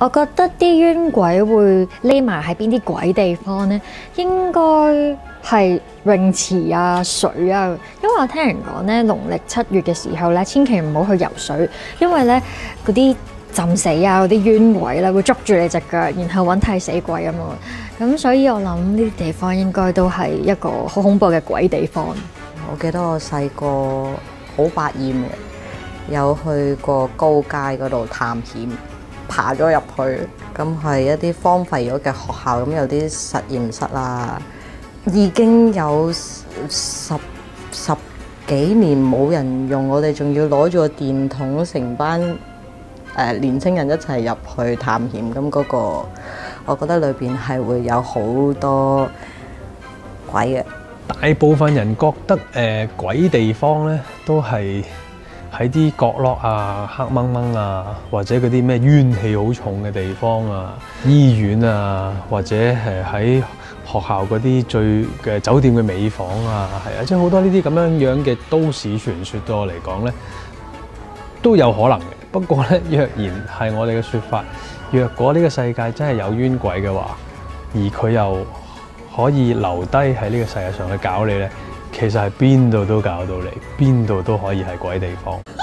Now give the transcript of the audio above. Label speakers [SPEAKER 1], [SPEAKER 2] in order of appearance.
[SPEAKER 1] 我覺得啲冤鬼會匿埋喺邊啲鬼地方呢？應該係泳池啊、水啊，因為我聽人講咧，農曆七月嘅時候咧，千祈唔好去游水，因為咧嗰啲浸死啊、嗰啲冤鬼咧會捉住你隻腳，然後揾替死鬼啊嘛。咁所以我諗呢啲地方應該都係一個好恐怖嘅鬼地方。
[SPEAKER 2] 我記得我細個好百厭嘅，有去過高街嗰度探險。爬咗入去，咁係一啲荒廢咗嘅學校，咁有啲實驗室啦，已經有十十幾年冇人用，我哋仲要攞住個電筒，成班誒、年青人一齊入去探險，咁嗰、個我覺得裏邊係會有好多鬼嘅。
[SPEAKER 3] 大部分人覺得誒、鬼地方咧都係。喺啲角落啊、黑掹掹啊，或者嗰啲咩怨氣好重嘅地方啊、醫院啊，或者誒喺學校嗰啲最嘅酒店嘅尾房啊，係啊，即係好多呢啲咁樣樣嘅都市傳說對我嚟講咧，都有可能嘅。不過咧，若然係我哋嘅説法，若果呢個世界真係有冤鬼嘅話，而佢又可以留低喺呢個世界上去搞你咧。其實係邊度都搞到你，邊度都可以係鬼地方。